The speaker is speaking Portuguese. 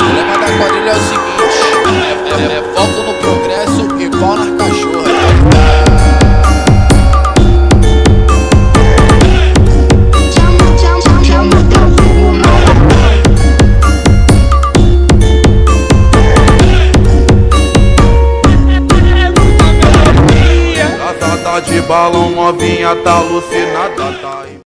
O lema da quadrilha é o seguinte: é, é, foco no progresso e pau nas cachorras. Chama, chama, chama de balão, novinha tá alucinada, tá aí.